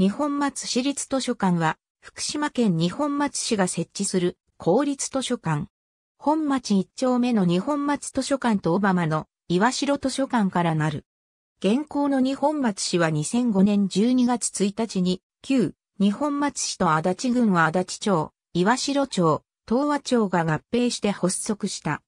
日本松市立図書館は、福島県日本松市が設置する公立図書館。本町一丁目の日本松図書館と小浜の岩城図書館からなる。現行の日本松市は2005年12月1日に、旧日本松市と足立郡は足立町、岩城町、東和町が合併して発足した。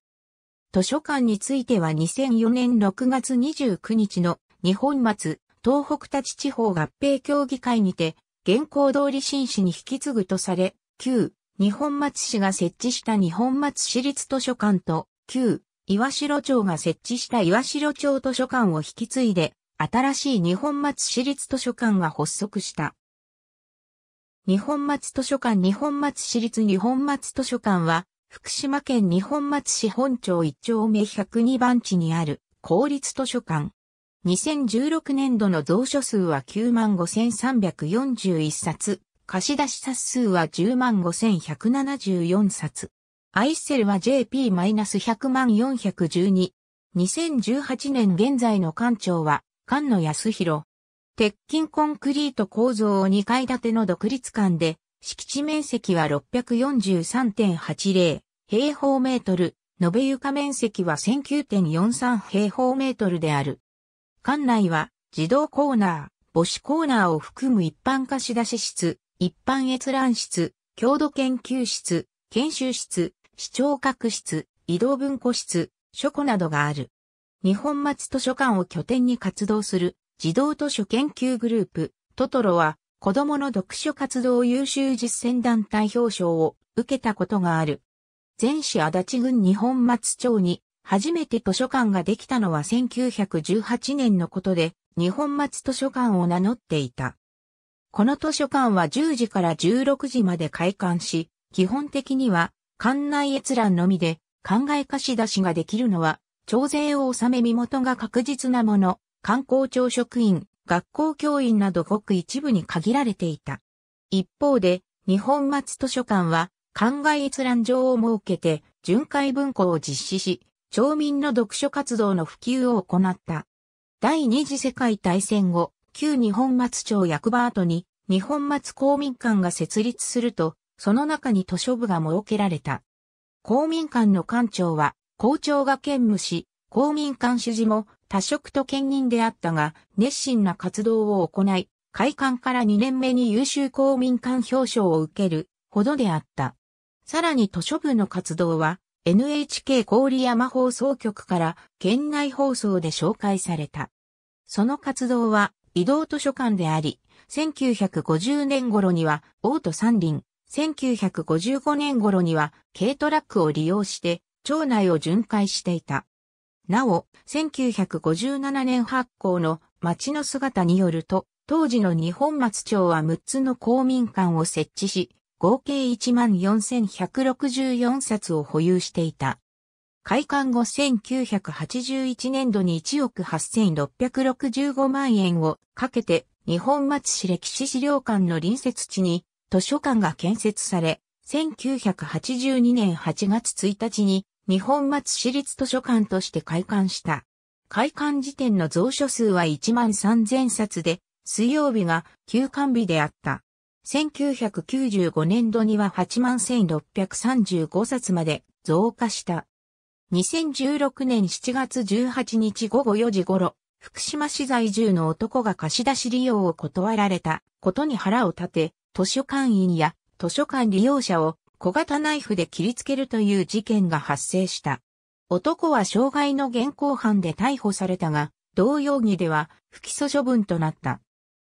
図書館については2004年6月29日の日本松東北立地方合併協議会にて現行通り新市に引き継ぐとされ、旧日本松市が設置した日本松市立図書館と旧岩城町が設置した岩城町図書館を引き継いで新しい日本松市立図書館が発足した。日本松図書館日本松市立日本松図書館は福島県日本松市本町一丁目102番地にある公立図書館。2016年度の蔵書数は95,341冊、貸出冊数は105,174冊。アイセルは JP-100 万412。2018年現在の館長は、菅野康弘。鉄筋コンクリート構造を2階建ての独立館で、敷地面積は643.80平方メートル、延べ床面積は1009.43平方メートルである。館内は自動コーナー、母子コーナーを含む一般貸し出し室、一般閲覧室、郷土研究室、研修室、視聴覚室、移動文庫室、書庫などがある。日本松図書館を拠点に活動する児童図書研究グループ、トトロは子供の読書活動優秀実践団体表彰を受けたことがある。前市足立郡日本松町に初めて図書館ができたのは1918年のことで、日本松図書館を名乗っていた。この図書館は10時から16時まで開館し、基本的には館内閲覧のみで考え貸し出しができるのは、徴税を納め身元が確実なもの、観光庁職員、学校教員などごく一部に限られていた。一方で、日本松図書館は、考え閲覧場を設けて、巡回文庫を実施し、町民の読書活動の普及を行った。第二次世界大戦後、旧日本松町役場跡に日本松公民館が設立すると、その中に図書部が設けられた。公民館の館長は、校長が兼務し、公民館主事も多職と兼任であったが、熱心な活動を行い、開館から2年目に優秀公民館表彰を受けるほどであった。さらに図書部の活動は、NHK 郡山放送局から県内放送で紹介された。その活動は移動図書館であり、1950年頃にはオート三輪、1955年頃には軽トラックを利用して町内を巡回していた。なお、1957年発行の街の姿によると、当時の日本松町は6つの公民館を設置し、合計14,164冊を保有していた。開館後1981年度に1億8665万円をかけて日本松市歴史資料館の隣接地に図書館が建設され、1982年8月1日に日本松市立図書館として開館した。開館時点の蔵書数は1万3000冊で、水曜日が休館日であった。1995年度には8万1635冊まで増加した。2016年7月18日午後4時頃、福島市在住の男が貸し出し利用を断られたことに腹を立て、図書館員や図書館利用者を小型ナイフで切りつけるという事件が発生した。男は傷害の現行犯で逮捕されたが、同容疑では不起訴処分となった。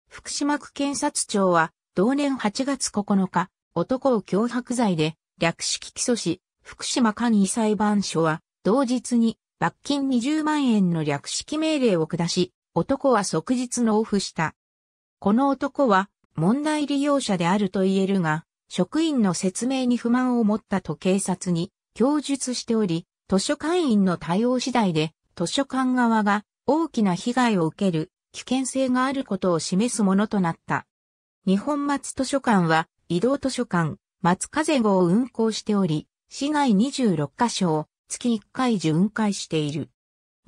福島区検察庁は同年8月9日、男を脅迫罪で略式起訴し、福島簡易裁判所は同日に罰金20万円の略式命令を下し、男は即日納付した。この男は問題利用者であると言えるが、職員の説明に不満を持ったと警察に供述しており、図書館員の対応次第で図書館側が大きな被害を受ける危険性があることを示すものとなった。日本松図書館は移動図書館松風号を運行しており、市内26カ所を月1回巡回している。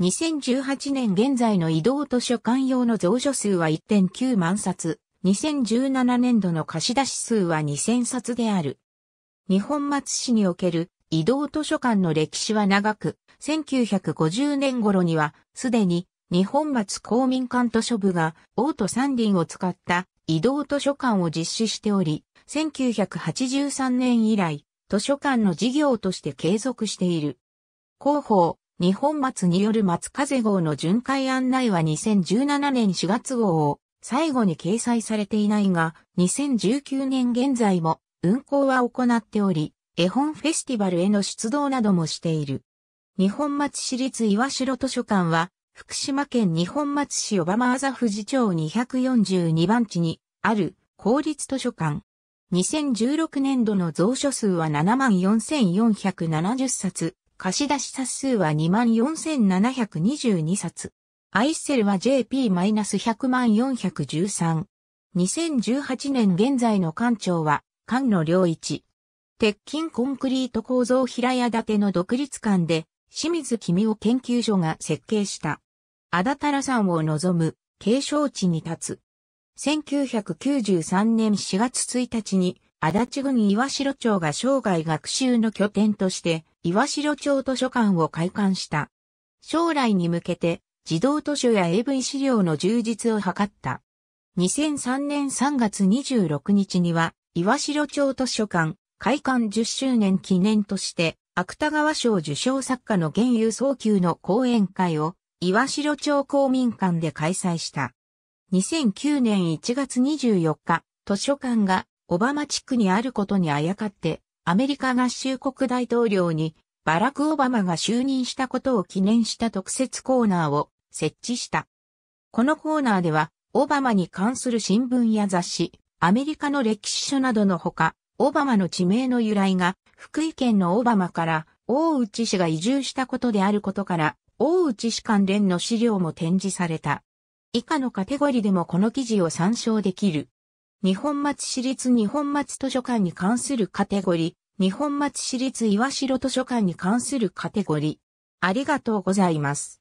2018年現在の移動図書館用の蔵書数は1.9万冊、2017年度の貸し出し数は2000冊である。日本松市における移動図書館の歴史は長く、1950年頃にはすでに日本松公民館図書部がオート三輪を使った移動図書館を実施しており、1983年以来、図書館の事業として継続している。広報、日本松による松風号の巡回案内は2017年4月号を最後に掲載されていないが、2019年現在も運行は行っており、絵本フェスティバルへの出動などもしている。日本松市立岩城図書館は、福島県日本松市小浜麻富士町242番地にある公立図書館。2016年度の蔵書数は74,470冊、貸出冊数は24,722冊。アイセルは JP-100 万413。2018年現在の館長は、菅野良一。鉄筋コンクリート構造平屋建ての独立館で、清水君夫研究所が設計した。あだたら山を望む、継承地に立つ。1993年4月1日に、足立郡岩城町が生涯学習の拠点として、岩城町図書館を開館した。将来に向けて、児童図書や AV 資料の充実を図った。2003年3月26日には、岩城町図書館開館10周年記念として、芥川賞受賞作家の現有早急の講演会を岩城町公民館で開催した。2009年1月24日、図書館がオバマ地区にあることにあやかって、アメリカ合衆国大統領にバラク・オバマが就任したことを記念した特設コーナーを設置した。このコーナーでは、オバマに関する新聞や雑誌、アメリカの歴史書などのほか、オバマの地名の由来が、福井県のオバマから大内氏が移住したことであることから、大内史関連の資料も展示された。以下のカテゴリでもこの記事を参照できる。日本松市立日本松図書館に関するカテゴリ、日本松市立岩城図書館に関するカテゴリ。ありがとうございます。